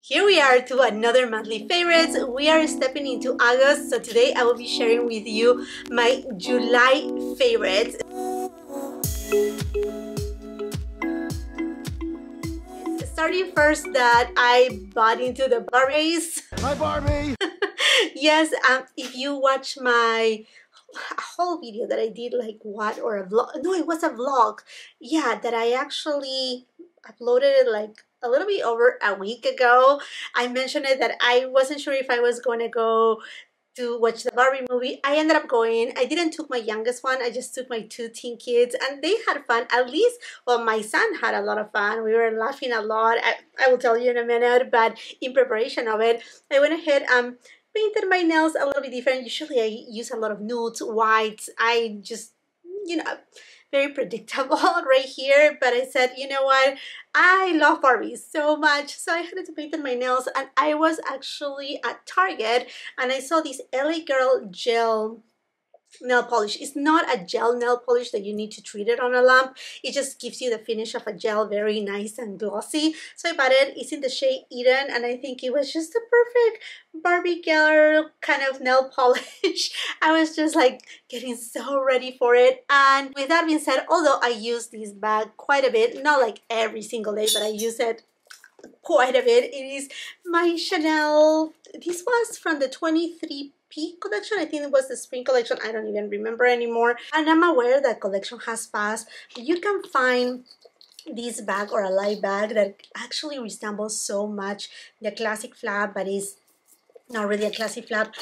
Here we are to another monthly favorites. We are stepping into August, so today I will be sharing with you my July favorites. Starting first that I bought into the Barbies. Hi Barbie! yes, um, if you watch my a whole video that I did like what or a vlog no it was a vlog yeah that I actually uploaded it like a little bit over a week ago. I mentioned it that I wasn't sure if I was going to go to watch the Barbie movie. I ended up going. I didn't took my youngest one. I just took my two teen kids and they had fun. At least, well, my son had a lot of fun. We were laughing a lot. I, I will tell you in a minute, but in preparation of it, I went ahead um painted my nails a little bit different. Usually I use a lot of nudes, whites. I just, you know, very predictable right here but I said you know what? I love Barbies so much. So I had to paint my nails and I was actually at Target and I saw this LA Girl gel nail polish. It's not a gel nail polish that you need to treat it on a lamp. It just gives you the finish of a gel, very nice and glossy. So I bought it. It's in the shade Eden, and I think it was just the perfect Barbie girl kind of nail polish. I was just like getting so ready for it. And with that being said, although I use this bag quite a bit, not like every single day, but I use it quite a bit. It is my Chanel. This was from the 23 peak collection. I think it was the spring collection. I don't even remember anymore. And I'm aware that collection has passed. You can find this bag or a light bag that actually resembles so much the classic flap but is not really a classic flap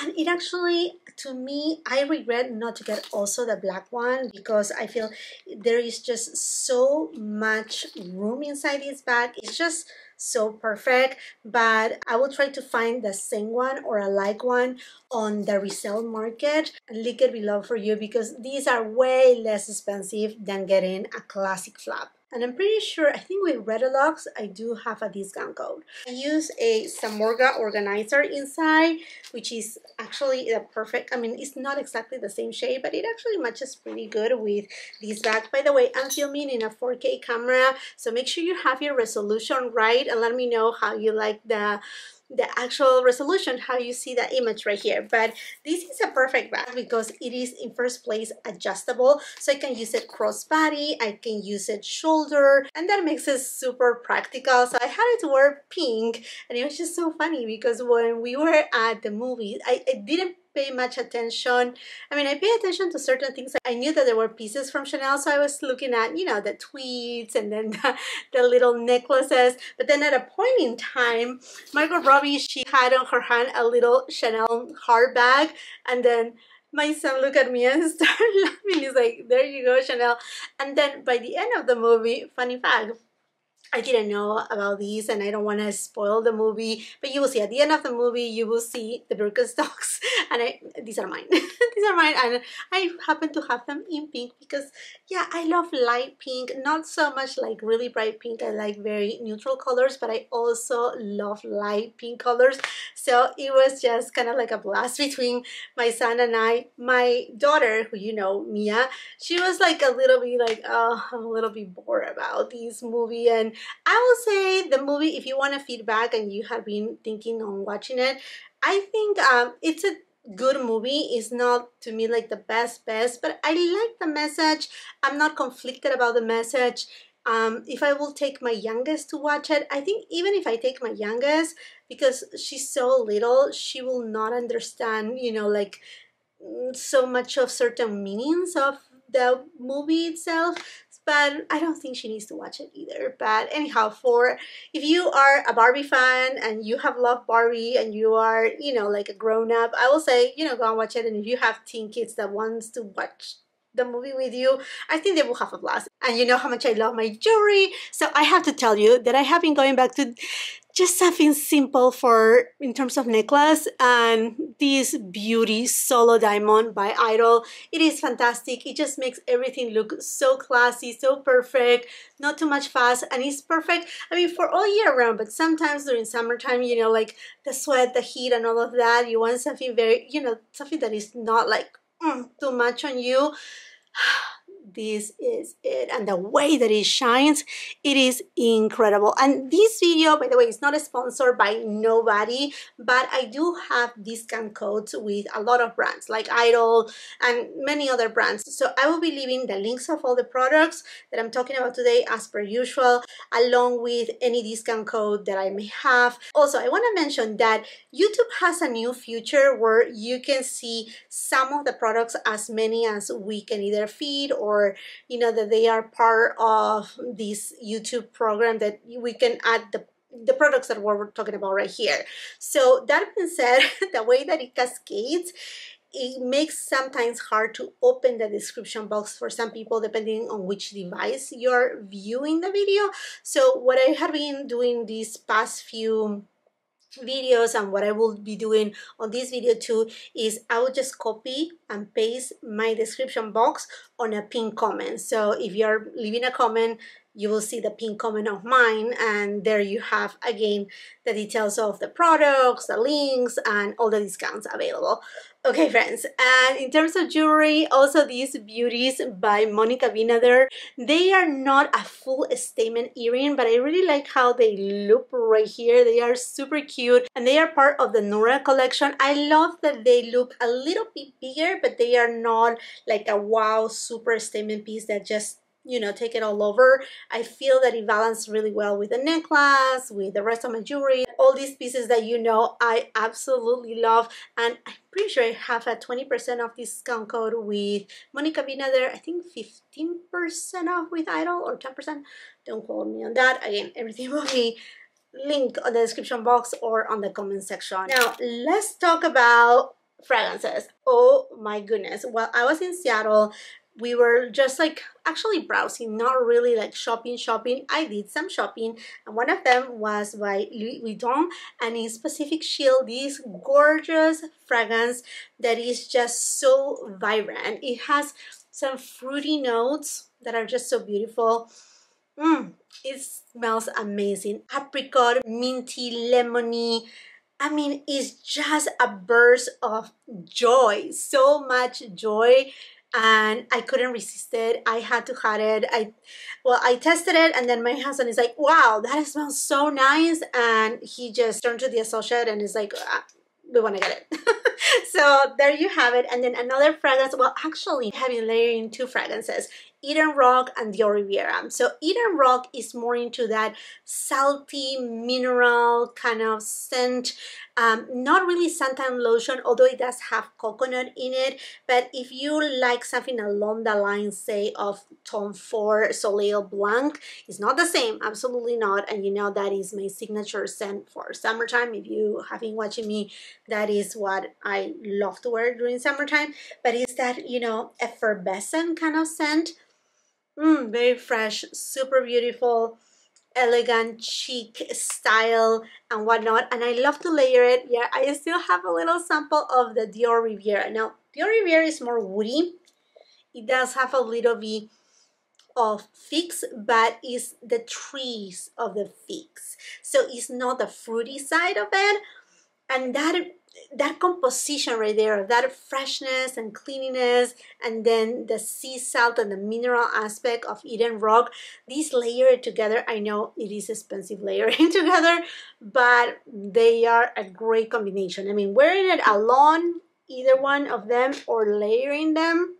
and it actually to me I regret not to get also the black one because I feel there is just so much room inside this bag it's just so perfect but I will try to find the same one or a like one on the resale market and link it below for you because these are way less expensive than getting a classic flap and I'm pretty sure, I think with Redyluxe, I do have a discount code. I use a Samorga organizer inside, which is actually the perfect, I mean, it's not exactly the same shade, but it actually matches pretty good with this bag. By the way, I'm filming in a 4K camera, so make sure you have your resolution right and let me know how you like the the actual resolution how you see the image right here. But this is a perfect bag because it is in first place adjustable. So I can use it crossbody I can use it shoulder and that makes it super practical. So I had it to wear pink and it was just so funny because when we were at the movie, I, I didn't pay much attention. I mean, I pay attention to certain things. I knew that there were pieces from Chanel, so I was looking at, you know, the tweeds and then the, the little necklaces. But then at a point in time, Margot Robbie, she had on her hand a little Chanel heart bag, and then my son looked at me and started laughing. He's like, there you go, Chanel. And then by the end of the movie, funny fact, I didn't know about these and I don't want to spoil the movie, but you will see at the end of the movie, you will see the Birkenstocks and I, these are mine. these are mine and I happen to have them in pink because yeah, I love light pink, not so much like really bright pink. I like very neutral colors, but I also love light pink colors. So it was just kind of like a blast between my son and I. My daughter, who you know, Mia, she was like a little bit like, oh, I'm a little bit bored about this movie and I will say the movie, if you want a feedback and you have been thinking on watching it, I think um, it's a good movie. It's not to me like the best best, but I like the message. I'm not conflicted about the message. Um, if I will take my youngest to watch it, I think even if I take my youngest, because she's so little, she will not understand, you know, like so much of certain meanings of the movie itself but I don't think she needs to watch it either. But anyhow, for if you are a Barbie fan and you have loved Barbie and you are, you know, like a grown up, I will say, you know, go and watch it. And if you have teen kids that wants to watch the movie with you, I think they will have a blast. And you know how much I love my jewelry. So I have to tell you that I have been going back to just something simple for in terms of necklace and this beauty solo diamond by IDYL. It is fantastic. It just makes everything look so classy so perfect not too much fuss and it's perfect i mean for all year round but sometimes during summertime you know like the sweat the heat and all of that you want something very you know something that is not like mm, too much on you this is it and the way that it shines it is incredible. And this video by the way is not sponsored by nobody but i do have discount codes with a lot of brands like IDYL and many other brands. So i will be leaving the links of all the products that i'm talking about today as per usual along with any discount code that i may have. Also i want to mention that youtube has a new feature where you can see some of the products as many as we can either feed or you know that they are part of this YouTube program that we can add the the products that we're talking about right here. So that being said, the way that it cascades, it makes sometimes hard to open the description box for some people depending on which device you're viewing the video. So what I have been doing these past few videos and what I will be doing on this video too is I will just copy and paste my description box on a pinned comment. So if you're leaving a comment, you will see the pinned comment of mine and there you have again the details of the products, the links, and all the discounts available. Okay, friends, and in terms of jewelry, also these beauties by Monica Vinader, they are not a full statement earring, but I really like how they look right here. They are super cute, and they are part of the Nura collection. I love that they look a little bit bigger, but they are not like a wow super statement piece that just you know, take it all over. I feel that it balanced really well with the necklace, with the rest of my jewelry, all these pieces that you know I absolutely love. And I'm pretty sure I have a 20% off discount code with Monica Vinader. I think 15% off with IDYL or 10%. Don't quote me on that. Again, everything will be linked on the description box or on the comment section. Now, let's talk about fragrances. Oh my goodness. While I was in Seattle, we were just like actually browsing, not really like shopping, shopping. I did some shopping, and one of them was by Louis Vuitton, and in Pacific Chill, this gorgeous fragrance that is just so vibrant. It has some fruity notes that are just so beautiful. Mm, it smells amazing. Apricot, minty, lemony. I mean, it's just a burst of joy. So much joy and I couldn't resist it. I had to have it. I, well, I tested it, and then my husband is like, "Wow, that smells so nice!" And he just turned to the associate and is like, ah, "We want to get it." so there you have it. And then another fragrance. Well, actually, I have been layering two fragrances. Eden Roc and Dior Riviera. So Eden Roc is more into that salty mineral kind of scent um, not really suntan lotion, although it does have coconut in it. But if you like something along the lines, say, of Tom Ford Soleil Blanc, it's not the same, absolutely not. And you know that is my signature scent for summertime. If you have been watching me, that is what I love to wear during summertime. But it's that, you know, effervescent kind of scent. Mm, very fresh, super beautiful elegant, chic style and whatnot. And I love to layer it. Yeah, I still have a little sample of the Dior Riviera. Now, Dior Riviera is more woody. It does have a little bit of figs, but it's the trees of the figs. So it's not the fruity side of it. And that that composition right there, that freshness and cleanliness, and then the sea salt and the mineral aspect of Eden Roc, these layered together, I know it is expensive layering together, but they are a great combination. I mean, wearing it alone, either one of them, or layering them,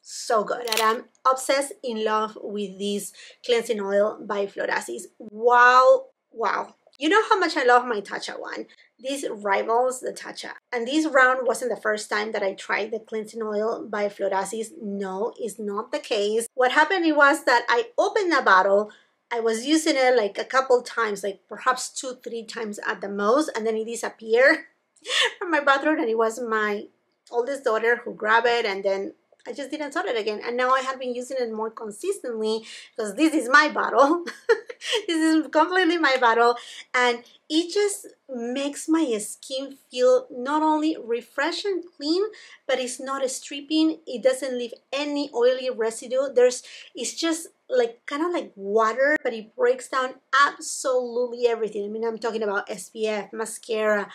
so good. That I'm obsessed in love with this cleansing oil by Florasis. Wow, wow. You know how much I love my Tatcha one. This rivals the Tatcha. And this round wasn't the first time that I tried the cleansing oil by Florasis. No, it's not the case. What happened was that I opened the bottle, I was using it like a couple times, like perhaps two, three times at the most, and then it disappeared from my bathroom and it was my oldest daughter who grabbed it and then I just didn't sort it again. And now I have been using it more consistently because this is my bottle. this is completely my bottle. And it just makes my skin feel not only refreshed and clean, but it's not stripping. It doesn't leave any oily residue. There's, it's just like kind of like water, but it breaks down absolutely everything. I mean, I'm talking about SPF, mascara,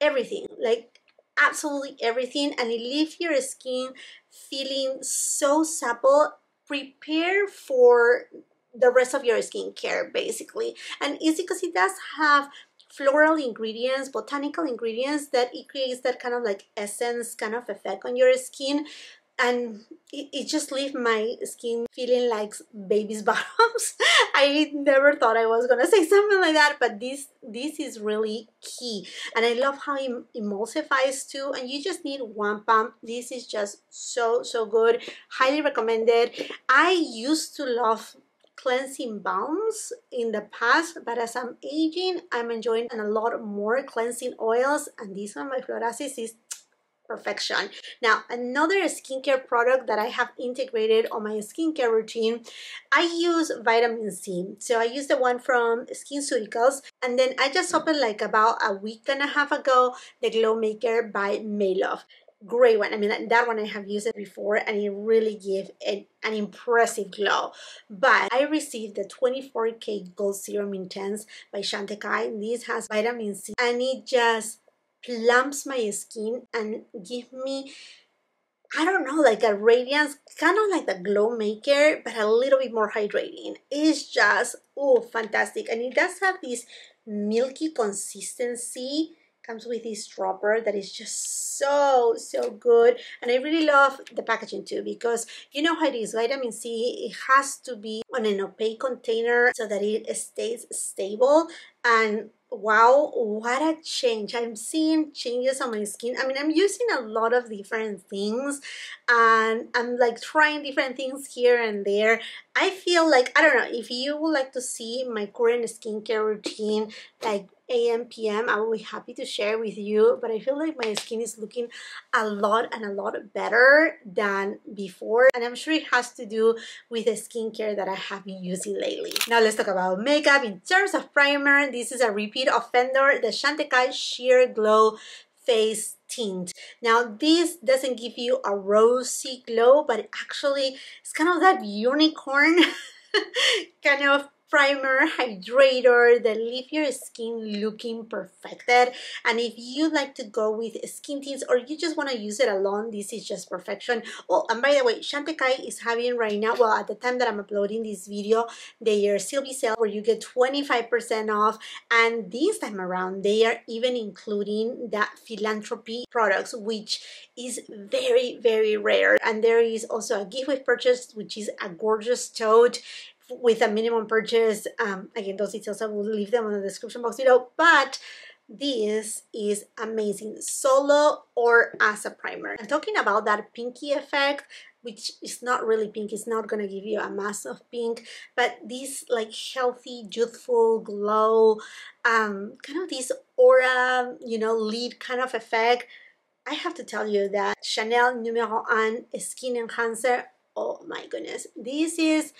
everything. Like absolutely everything and it leaves your skin feeling so supple prepare for the rest of your skincare basically. And it's because it does have floral ingredients botanical ingredients that it creates that kind of like essence kind of effect on your skin. And it, it just leaves my skin feeling like baby's bottoms. I never thought i was gonna say something like that but this this is really key. And i love how it emulsifies too and you just need one pump. This is just so so good. Highly recommended. I used to love cleansing balms in the past but as i'm aging i'm enjoying a lot more cleansing oils and this one by Florasis is perfection. Now, another skincare product that I have integrated on my skincare routine, I use vitamin C. So I use the one from Skin SkinCeuticals, and then I just opened like about a week and a half ago, the Glow Maker by Maelove great one. I mean, that one I have used it before and it really gives an impressive glow. But I received the 24K Gold Serum Intense by Chantecaille. This has vitamin C and it just plumps my skin and give me I don't know, like a radiance, kind of like the glow maker, but a little bit more hydrating. It's just, oh, fantastic. And it does have this milky consistency comes with this dropper that is just so so good. And i really love the packaging too because you know how it is vitamin c it has to be on an opaque container so that it stays stable. And wow what a change. I'm seeing changes on my skin. I mean i'm using a lot of different things and i'm like trying different things here and there i feel like i don't know if you would like to see my current skincare routine like AM, PM, I will be happy to share with you. But I feel like my skin is looking a lot and a lot better than before. And I'm sure it has to do with the skincare that I have been using lately. Now let's talk about makeup. In terms of primer, this is a repeat offender, the Chantecaille Sheer Glow face tint. Now this doesn't give you a rosy glow, but actually it's kind of that unicorn kind of primer, hydrator that leave your skin looking perfected. And if you like to go with skin tints or you just want to use it alone, this is just perfection. Oh, and by the way, Chantecaille is having right now, well, at the time that I'm uploading this video, their Sylvie sale where you get 25% off. And this time around, they are even including that philanthropy products, which is very, very rare. And there is also a gift with purchase, which is a gorgeous tote with a minimum purchase. Um, again, those details I will leave them in the description box below. But this is amazing solo or as a primer. I'm talking about that pinky effect which is not really pink it's not gonna give you a mass of pink but this like healthy youthful glow um kind of this aura you know lead kind of effect I have to tell you that Chanel numero un skin enhancer oh my goodness this is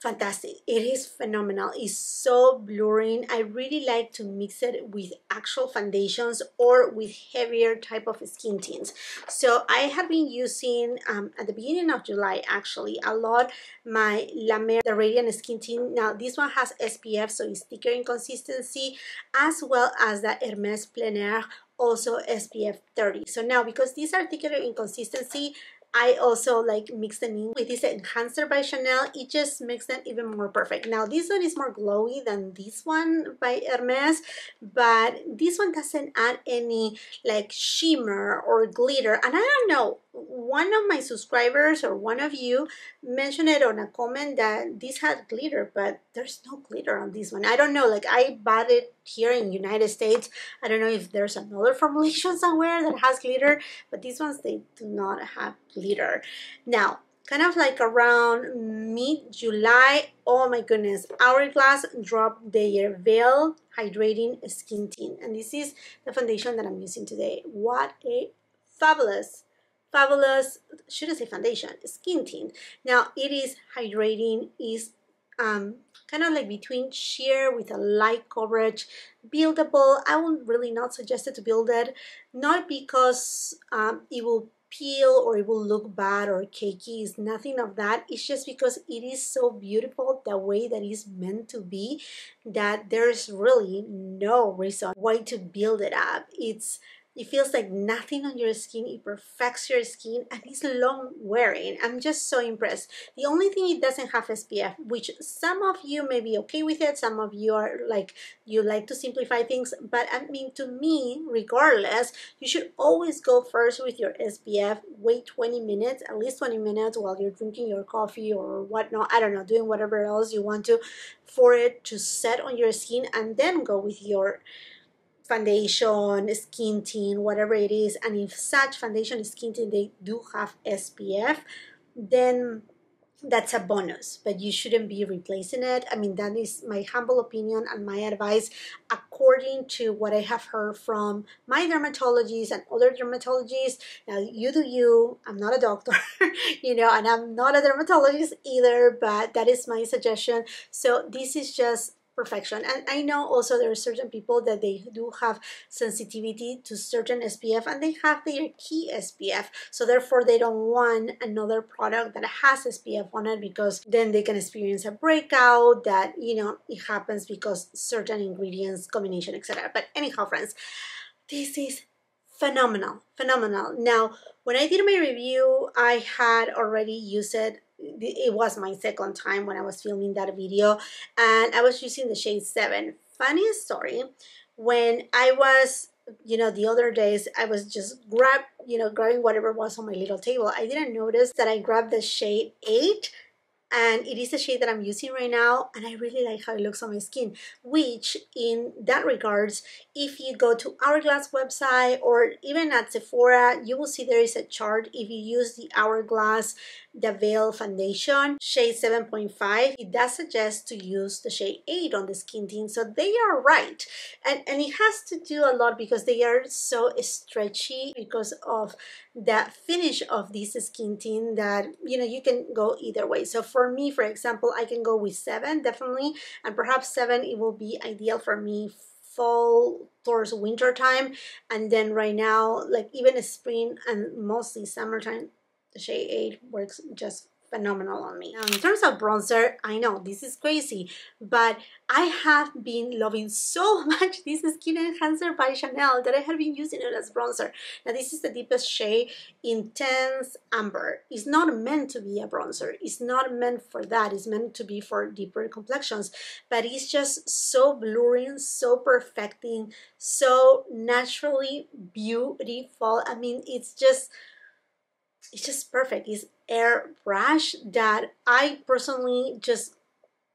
fantastic. It is phenomenal. It's so blurring. I really like to mix it with actual foundations or with heavier type of skin tints. So i have been using um, at the beginning of july actually a lot my La Mer the radiant skin tint. Now this one has spf so it's thicker in consistency as well as the hermes plein air also spf 30 so now because these are thicker in consistency I also like mix them in with this enhancer by Chanel. It just makes them even more perfect. Now this one is more glowy than this one by Hermes, but this one doesn't add any like shimmer or glitter. And I don't know, one of my subscribers or one of you mentioned it on a comment that this had glitter, but there's no glitter on this one. I don't know, like I bought it here in United States. I don't know if there's another formulation somewhere that has glitter, but these ones, they do not have glitter. Now, kind of like around mid-July, oh my goodness, Hourglass dropped their Veil Hydrating Skin Tint. And this is the foundation that I'm using today. What a fabulous fabulous should I say foundation skin tint now it is hydrating is um, kind of like between sheer with a light coverage buildable. I would really not suggest it to build it not because um, it will peel or it will look bad or cakey it's nothing of that. It's just because it is so beautiful the way that it's meant to be that there's really no reason why to build it up. It's it feels like nothing on your skin. It perfects your skin and it's long wearing. I'm just so impressed. The only thing it doesn't have spf which some of you may be okay with it. Some of you are like you like to simplify things. But i mean to me regardless you should always go first with your spf wait 20 minutes at least 20 minutes while you're drinking your coffee or whatnot. I don't know doing whatever else you want to for it to set on your skin and then go with your foundation, skin tint, whatever it is, and if such foundation skin tint they do have SPF, then that's a bonus, but you shouldn't be replacing it. I mean, that is my humble opinion and my advice according to what I have heard from my dermatologists and other dermatologists. Now, you do you. I'm not a doctor, you know, and I'm not a dermatologist either, but that is my suggestion. So, this is just perfection. And I know also there are certain people that they do have sensitivity to certain SPF and they have their key SPF. So therefore they don't want another product that has SPF on it because then they can experience a breakout that, you know, it happens because certain ingredients, combination, etc. But anyhow, friends, this is phenomenal, phenomenal. Now, when I did my review, I had already used it it was my second time when I was filming that video and I was using the shade 7. Funny story, when I was you know the other days I was just grab you know grabbing whatever was on my little table I didn't notice that I grabbed the shade 8 and it is the shade that I'm using right now and I really like how it looks on my skin which in that regards if you go to Hourglass website or even at Sephora you will see there is a chart if you use the Hourglass the Veil Foundation shade 7.5 it does suggest to use the shade 8 on the skin tint so they are right. And, and it has to do a lot because they are so stretchy because of that finish of this skin tint that you know you can go either way. So for me for example I can go with 7 definitely and perhaps 7 it will be ideal for me fall towards winter time. And then right now like even spring and mostly summertime shade 8 works just phenomenal on me. Now, in terms of bronzer, I know this is crazy, but I have been loving so much this Skin Enhancer by Chanel that I have been using it as bronzer. Now, this is the deepest shade, Intense Amber. It's not meant to be a bronzer. It's not meant for that. It's meant to be for deeper complexions, but it's just so blurring, so perfecting, so naturally beautiful. I mean, it's just it's just perfect. It's airbrush that I personally just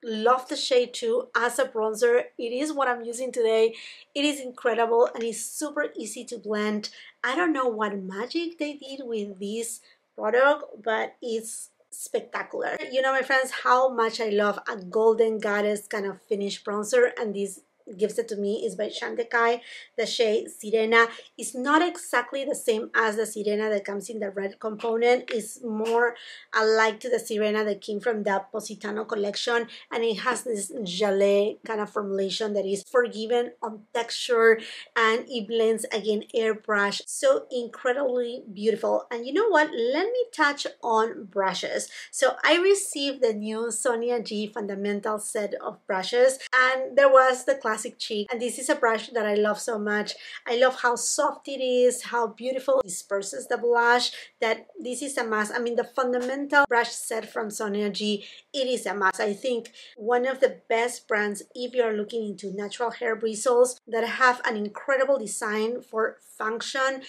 love the shade too as a bronzer. It is what I'm using today. It is incredible and it's super easy to blend. I don't know what magic they did with this product, but it's spectacular. You know, my friends, how much I love a golden goddess kind of finish bronzer and this gives it to me is by Chantecaille, the shade Sirena. It's not exactly the same as the Sirena that comes in the red component. It's more alike to the Sirena that came from the Positano collection and it has this gelée kind of formulation that is forgiving on texture and it blends again airbrush. So incredibly beautiful. And you know what? Let me touch on brushes. So I received the new Sonia G Fundamental set of brushes and there was the class classic cheek and this is a brush that I love so much. I love how soft it is, how beautiful it disperses the blush, that this is a must. I mean the fundamental brush set from Sonia G, it is a must. I think one of the best brands if you're looking into natural hair bristles that have an incredible design for function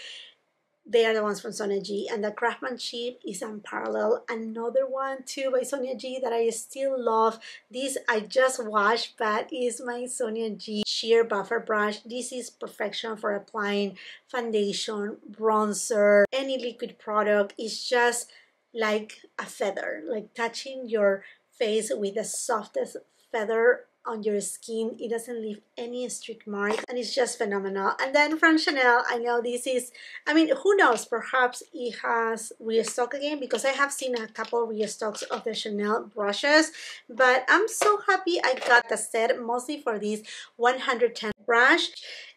they are the ones from Sonia G and the craftsmanship is unparalleled. Another one too by Sonia G that I still love. This I just washed but is my Sonia G sheer buffer brush. This is perfection for applying foundation, bronzer, any liquid product. It's just like a feather, like touching your face with the softest feather on your skin. It doesn't leave any streak marks and it's just phenomenal. And then from Chanel, I know this is, I mean, who knows, perhaps it has restock again because I have seen a couple restocks of the Chanel brushes, but I'm so happy I got the set mostly for this 110 brush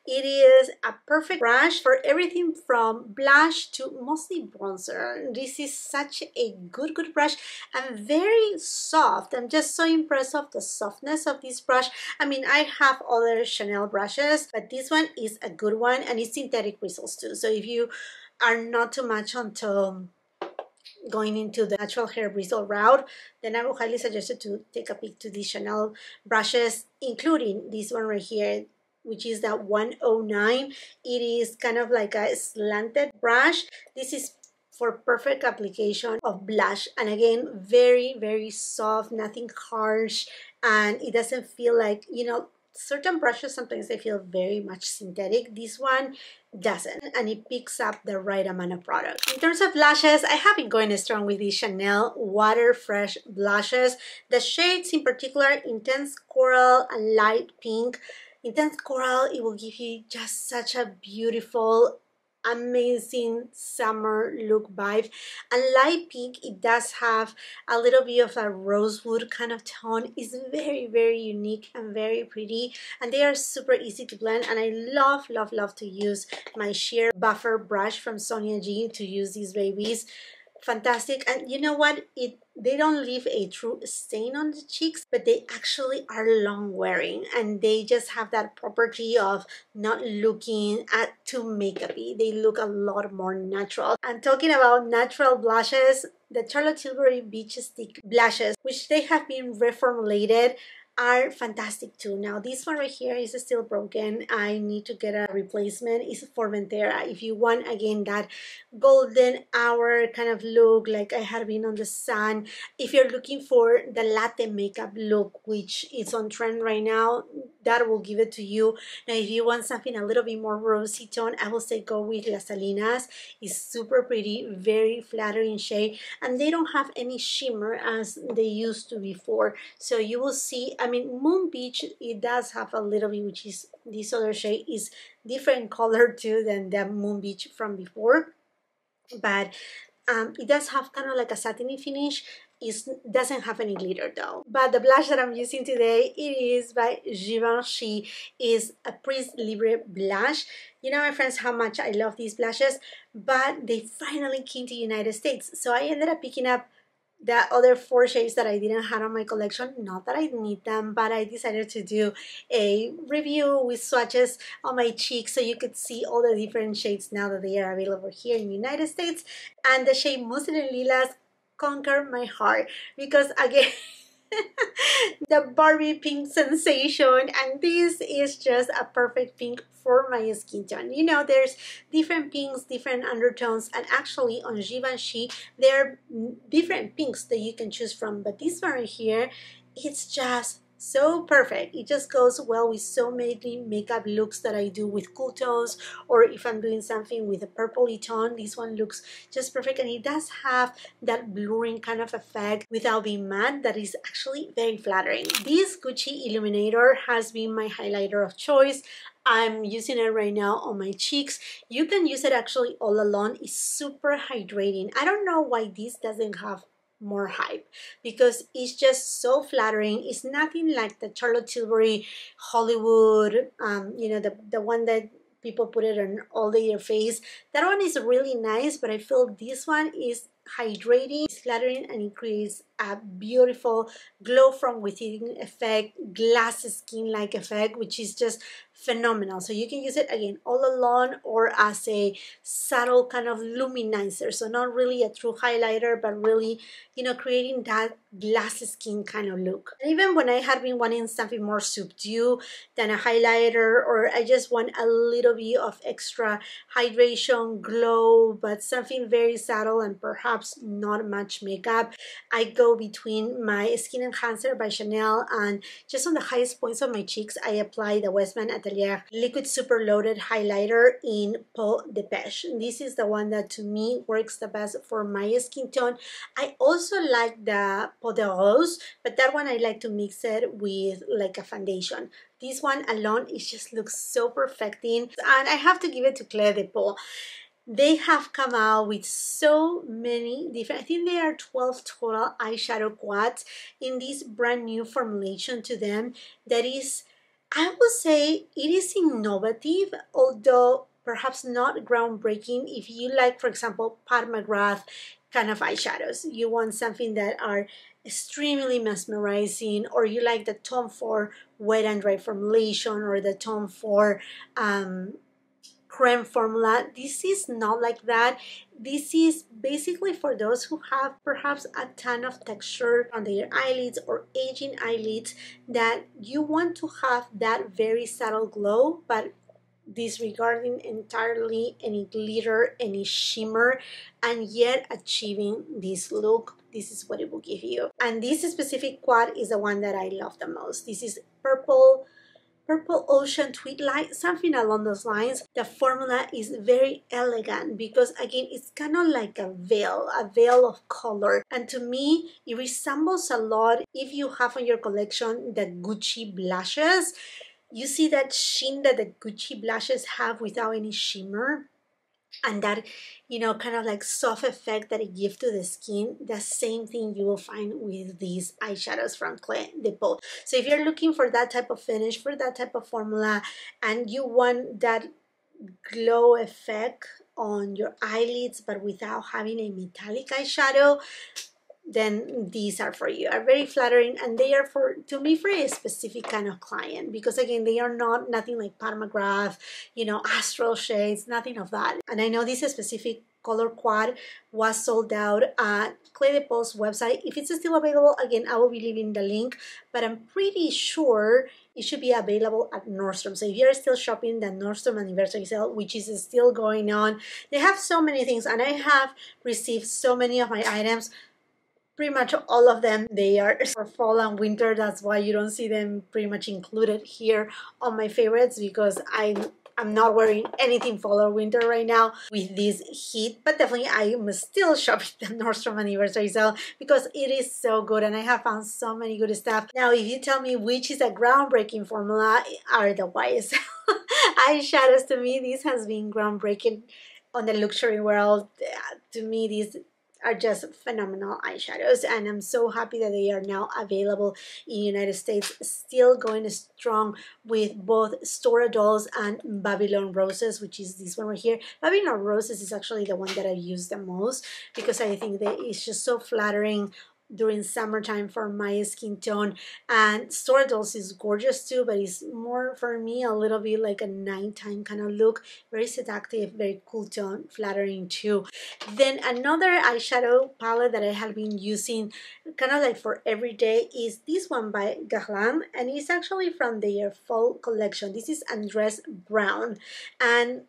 It is a perfect brush for everything from blush to mostly bronzer. This is such a good, good brush and very soft. I'm just so impressed of the softness of this brush. I mean, I have other Chanel brushes, but this one is a good one and it's synthetic bristles too. So if you are not too much onto going into the natural hair bristle route, then I would highly suggest you to take a peek to these Chanel brushes, including this one right here, which is that 109. It is kind of like a slanted brush. This is for perfect application of blush. And again very very soft nothing harsh. And it doesn't feel like you know certain brushes sometimes they feel very much synthetic. This one doesn't. And it picks up the right amount of product. In terms of blushes i have been going strong with the chanel water fresh blushes. The shades in particular intense coral and light pink intense coral it will give you just such a beautiful amazing summer look vibe. And light pink it does have a little bit of a rosewood kind of tone. It's very very unique and very pretty. And they are super easy to blend. And I love love love to use my sheer buffer brush from Sonia G to use these babies. Fantastic. And you know what? It they don't leave a true stain on the cheeks but they actually are long wearing and they just have that property of not looking at too makeupy. They look a lot more natural. And talking about natural blushes the Charlotte Tilbury Beach Stick blushes which they have been reformulated are fantastic too. Now this one right here is still broken. I need to get a replacement. It's Formentera. If you want again that golden hour kind of look like I had been on the sun. If you're looking for the latte makeup look which is on trend right now, that will give it to you. Now if you want something a little bit more rosy tone, I will say go with Las Salinas. It's super pretty, very flattering shade and they don't have any shimmer as they used to before. So you will see, I mean, Moon Beach, it does have a little bit, which is this other shade is different color too than the Moon Beach from before. But um, it does have kind of like a satiny finish. It doesn't have any glitter though. But the blush that i'm using today it is by givenchy. Is a prisme libre blush. You know my friends how much i love these blushes. But they finally came to the united states. So i ended up picking up the other four shades that I didn't have on my collection. Not that I need them, but I decided to do a review with swatches on my cheeks so you could see all the different shades now that they are available here in the United States. And the shade Mousseline Lilas conquered my heart because again the Barbie pink sensation and this is just a perfect pink for my skin tone. You know, there's different pinks, different undertones, and actually on Givenchy, there are different pinks that you can choose from. But this one right here, it's just so perfect. It just goes well with so many makeup looks that I do with cool tones or if I'm doing something with a purpley tone, this one looks just perfect and it does have that blurring kind of effect without being matte that is actually very flattering. This Gucci Illuminator has been my highlighter of choice. I'm using it right now on my cheeks. You can use it actually all alone. It's super hydrating. I don't know why this doesn't have more hype because it's just so flattering. It's nothing like the Charlotte Tilbury Hollywood, um, you know, the, the one that people put it on all their face. That one is really nice, but I feel this one is hydrating, flattering, and it creates a beautiful glow from within effect, glass skin like effect, which is just phenomenal. So you can use it again all alone or as a subtle kind of luminizer. So not really a true highlighter, but really, you know, creating that glass skin kind of look. And even when I had been wanting something more subdued than a highlighter, or I just want a little bit of extra hydration, glow, but something very subtle and perhaps not much makeup, I go between my Skin Enhancer by Chanel and just on the highest points of my cheeks, I apply the Westman Atelier Liquid Super Loaded Highlighter in Peau de Pêche. This is the one that to me works the best for my skin tone. I also like the Peau de Rose, but that one I like to mix it with like a foundation. This one alone, it just looks so perfecting. And I have to give it to Clé de Peau they have come out with so many different, I think there are 12 total eyeshadow quads in this brand new formulation to them that is I would say it is innovative, although perhaps not groundbreaking. If you like, for example, Pat McGrath kind of eyeshadows, you want something that are extremely mesmerizing, or you like the Tom Ford wet and dry formulation, or the Tom Ford um, creme formula. This is not like that. This is basically for those who have perhaps a ton of texture on their eyelids or aging eyelids that you want to have that very subtle glow, but disregarding entirely any glitter, any shimmer, and yet achieving this look. This is what it will give you. And this specific quad is the one that I love the most. This is purple Purple Ocean Tweed Light, something along those lines. The formula is very elegant because again, it's kind of like a veil, a veil of color. And to me, it resembles a lot if you have on your collection the Gucci blushes. You see that sheen that the Gucci blushes have without any shimmer and that you know kind of like soft effect that it gives to the skin the same thing you will find with these eyeshadows from Clé de so if you're looking for that type of finish for that type of formula and you want that glow effect on your eyelids but without having a metallic eyeshadow then these are for you. Are very flattering and they are for to me for a specific kind of client because again they are not nothing like Pat McGrath you know astral shades nothing of that. And I know this specific color quad was sold out at Clé de Peau's website. If it's still available again I will be leaving the link but I'm pretty sure it should be available at Nordstrom. So if you're still shopping the Nordstrom anniversary sale, which is still going on, they have so many things and I have received so many of my items pretty much all of them they are for fall and winter that's why you don't see them pretty much included here on my favorites because i I'm not wearing anything fall or winter right now with this heat, but definitely I am still shopping the Nordstrom anniversary sale because it is so good and I have found so many good stuff. Now, if you tell me which is a groundbreaking formula, are the YSL eyeshadows to me. This has been groundbreaking on the luxury world. Uh, to me, these are just phenomenal eyeshadows and I'm so happy that they are now available in United States. Still going strong with both Stora Dolls and Babylon Roses which is this one right here. Babylon Roses is actually the one that I use the most because I think that it's just so flattering during summertime for my skin tone. And Stora Dolls is gorgeous too but it's more for me a little bit like a nighttime kind of look. Very seductive very cool tone flattering too. Then another eyeshadow palette that I have been using kind of like for every day is this one by Guerlain and it's actually from their fall collection. This is Undressed Brown. And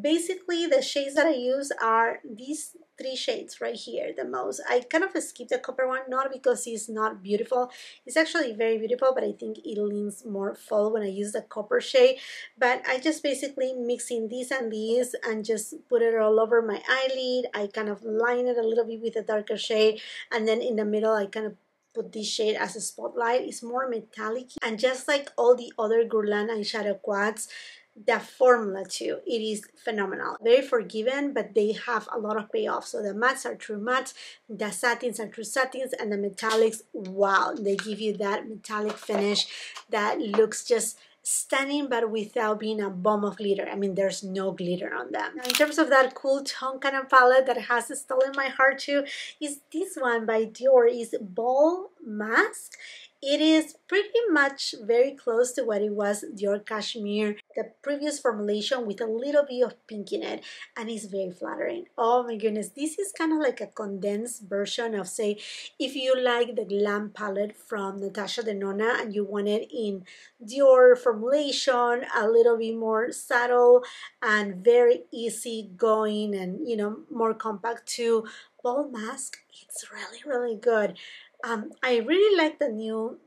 basically the shades that I use are these three shades right here the most. I kind of skip the copper one not because it's not beautiful. It's actually very beautiful but I think it leans more fall when I use the copper shade. But I just basically mix in these and these and just put it all over my eyelid. I kind of line it a little bit with a darker shade. And then in the middle I kind of put this shade as a spotlight. It's more metallic. And just like all the other Guerlain eyeshadow quads the formula too. It is phenomenal. Very forgiving but they have a lot of payoff so the mattes are true mattes the satins are true satins and the metallics wow they give you that metallic finish that looks just stunning but without being a bomb of glitter. I mean there's no glitter on them. Now, in terms of that cool tone kind of palette that has stolen my heart too is this one by dior is ball mask it is pretty much very close to what it was Dior Cashmere, the previous formulation with a little bit of pink in it, and it's very flattering. Oh my goodness, this is kind of like a condensed version of, say, if you like the Glam palette from Natasha Denona and you want it in Dior formulation, a little bit more subtle and very easy going and, you know, more compact to Ball Mask, it's really, really good. Um, I really like the new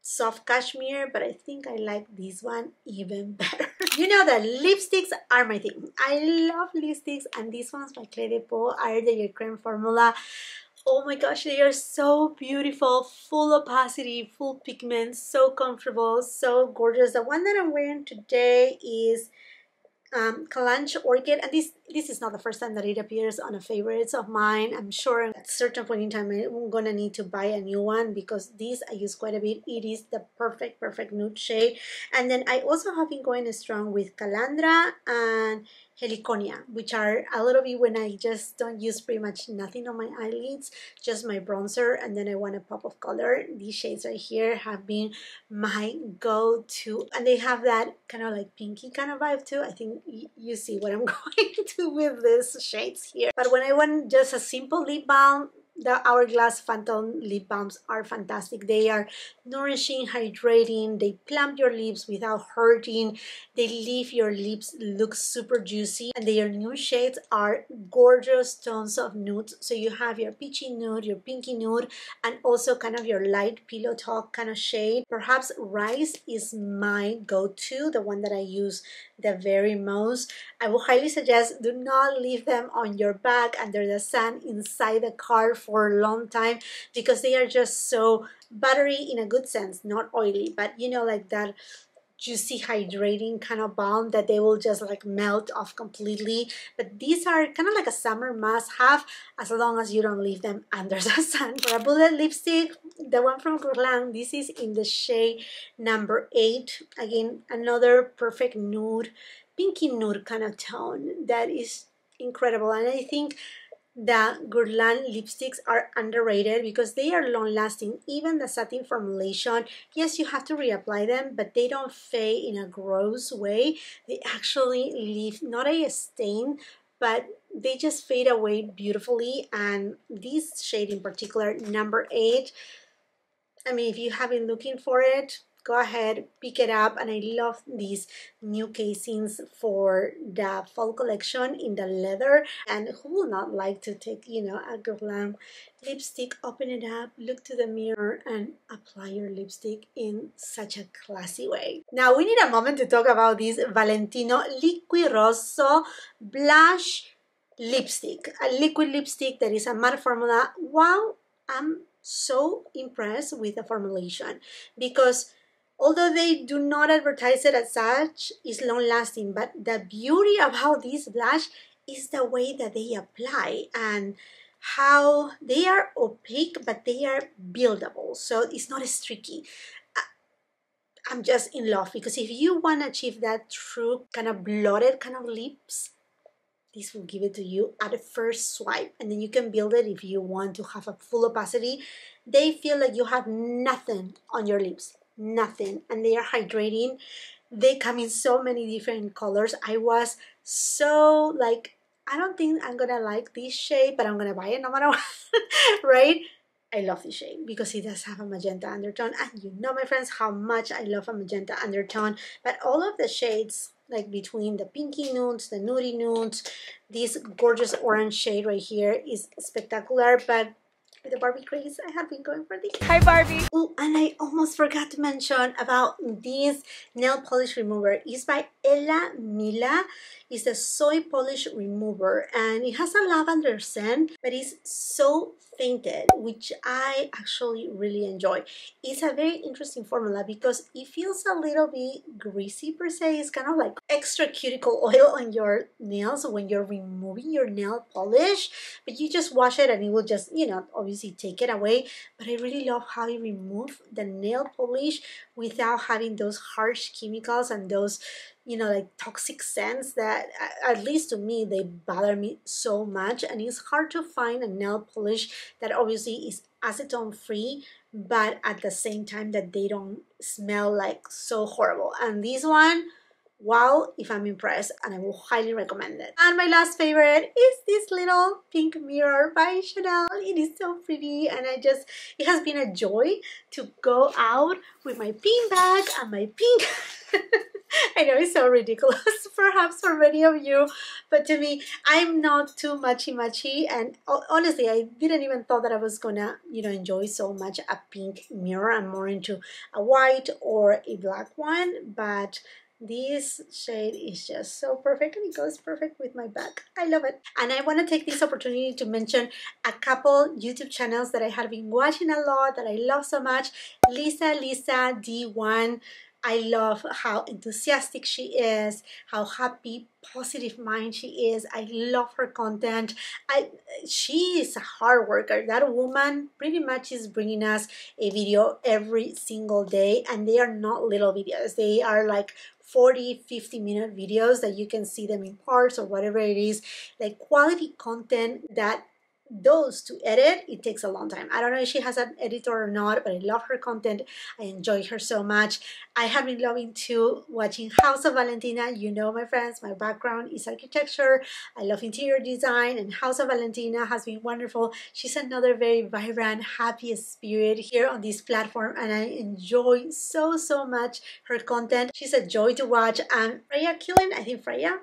soft cashmere, but I think I like this one even better. you know that lipsticks are my thing. I love lipsticks and these ones by Clé de Peau are the creme formula. Oh my gosh, they are so beautiful, full opacity, full pigment, so comfortable, so gorgeous. The one that I'm wearing today is um, Calanche Orchid and this this is not the first time that it appears on a favorites of mine. I'm sure at a certain point in time I'm gonna need to buy a new one because this I use quite a bit. It is the perfect, perfect nude shade. And then I also have been going strong with Calandra and Heliconia, which are a little bit when I just don't use pretty much nothing on my eyelids, just my bronzer, and then I want a pop of color. These shades right here have been my go-to, and they have that kind of like pinky kind of vibe too. I think you see what I'm going to with these shades here. But when I want just a simple lip balm, the Hourglass Phantom lip balms are fantastic. They are nourishing, hydrating, they plump your lips without hurting, they leave your lips look super juicy, and their new shades are gorgeous tones of nudes. So you have your peachy nude, your pinky nude, and also kind of your light pillow talk kind of shade. Perhaps Rice is my go-to, the one that I use the very most. I would highly suggest do not leave them on your back under the sun inside the car for a long time because they are just so buttery in a good sense, not oily, but you know, like that juicy hydrating kind of balm that they will just like melt off completely. But these are kind of like a summer must have as long as you don't leave them under the sun. For a bullet lipstick the one from Guerlain this is in the shade number eight. Again another perfect nude pinky nude kind of tone that is incredible. And I think the Guerlain lipsticks are underrated because they are long lasting. Even the satin formulation, yes, you have to reapply them, but they don't fade in a gross way. They actually leave not a stain, but they just fade away beautifully. And this shade in particular, number eight, I mean, if you have been looking for it, go ahead pick it up and I love these new casings for the fall collection in the leather. And who will not like to take you know a Guerlain lipstick open it up look to the mirror and apply your lipstick in such a classy way? Now we need a moment to talk about this Valentino Liquirosso blush lipstick. A liquid lipstick that is a matte formula. Wow I'm so impressed with the formulation because although they do not advertise it as such, is long lasting. But the beauty of how this blush is the way that they apply and how they are opaque but they are buildable so it's not as tricky uh, i'm just in love because if you want to achieve that true kind of blotted kind of lips this will give it to you at the first swipe and then you can build it if you want to have a full opacity they feel like you have nothing on your lips nothing and they are hydrating. They come in so many different colors. I was so like i don't think i'm gonna like this shade but i'm gonna buy it no matter what right? I love this shade because it does have a magenta undertone. And you know my friends how much I love a magenta undertone. But all of the shades like between the pinky nudes, the nudie nudes, this gorgeous orange shade right here is spectacular. But the Barbie craze, I have been going for these. Hi Barbie! Oh, and I almost forgot to mention about this nail polish remover. It's by Ella Mila. It's a soy polish remover and it has a lavender scent, but it's so fainted, which I actually really enjoy. It's a very interesting formula because it feels a little bit greasy per se. It's kind of like extra cuticle oil on your nails when you're removing your nail polish, but you just wash it and it will just, you know, obviously take it away. But I really love how you remove the nail polish without having those harsh chemicals and those you know like toxic scents that at least to me they bother me so much. And it's hard to find a nail polish that obviously is acetone free but at the same time that they don't smell like so horrible. And this one wow if i'm impressed and i will highly recommend it. And my last favorite is this little pink mirror by chanel. It is so pretty and i just it has been a joy to go out with my pink bag and my pink I know it's so ridiculous, perhaps for many of you, but to me, I'm not too muchy muchy, and honestly, I didn't even thought that I was gonna, you know, enjoy so much a pink mirror. I'm more into a white or a black one, but this shade is just so perfect and it goes perfect with my bag. I love it. And I want to take this opportunity to mention a couple YouTube channels that I have been watching a lot that I love so much. Lisa Lisa D1 I love how enthusiastic she is, how happy, positive mind she is. I love her content. I she is a hard worker. That woman pretty much is bringing us a video every single day and they are not little videos. They are like 40 50 minute videos that you can see them in parts or whatever it is like quality content that those to edit it takes a long time. I don't know if she has an editor or not but i love her content. I enjoy her so much. I have been loving to watching house of valentina. You know my friends my background is architecture. I love interior design and house of valentina has been wonderful. She's another very vibrant happy spirit here on this platform and i enjoy so so much her content. She's a joy to watch. And Freya Killin i think freya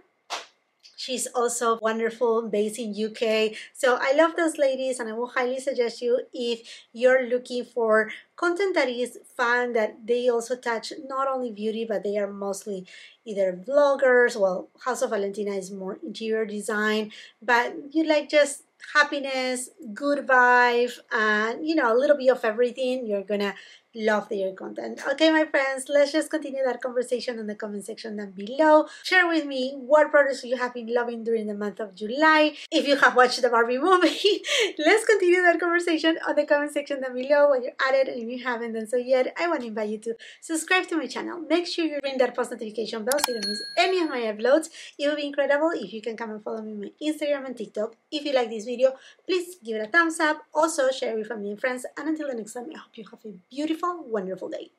She's also wonderful, based in UK. So I love those ladies and I will highly suggest you if you're looking for content that is fun, that they also touch not only beauty, but they are mostly either vloggers. Well, House of Valentina is more interior design, but you like just happiness, good vibe, and you know, a little bit of everything. You're gonna love their content. Okay, my friends, let's just continue that conversation in the comment section down below. Share with me what products you have been loving during the month of July. If you have watched the Barbie movie, let's continue that conversation on the comment section down below when you're at it. And if you haven't done so yet, I want to invite you to subscribe to my channel. Make sure you ring that post notification bell so you don't miss any of my uploads. It would be incredible if you can come and follow me on my Instagram and TikTok. If you like this video, please give it a thumbs up. Also, share it with family and friends. And until the next time, I hope you have a beautiful wonderful, wonderful day.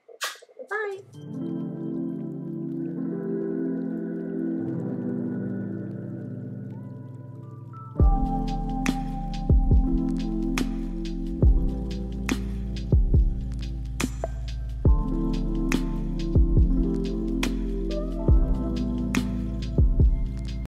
Bye.